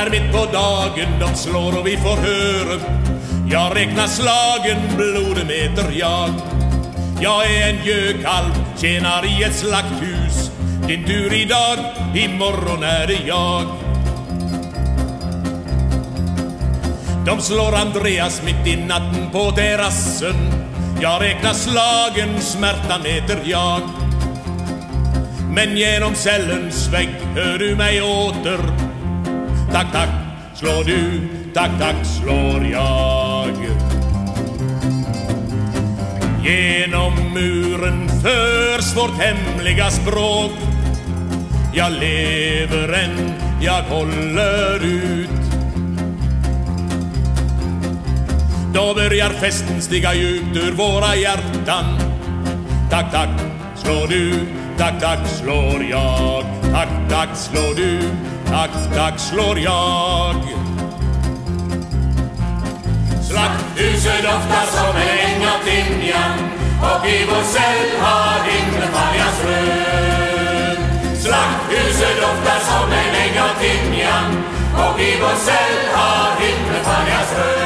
När mitt på dagen de slår och vi får höra Jag räknar slagen, blodet jag. Jag är en gökalv, tjänar i ett slakthus. Din tur idag, imorgon är det jag. De slår Andreas mitt i natten på terrassen. Jag räknar slagen, smärtan äter jag. Men genom cellens vägg hör du mig åter. Tack, tack, slår du, tack, tack, slår jag. Genom muren förs vårt hemliga språk. Jag lever än, jag håller ut. Då börjar festen stiga djupt ur våra hjärtan. Tack, tack, slår du, tack, tack, slår jag. Tack, tack, slår du, tack, tack, slår jag Slakthuset doftar som en äng av timjan och i vår cell har himmelfärgas rön. Slakthuset doftar som en äng av timjan och i vår cell har himmelfärgas rön.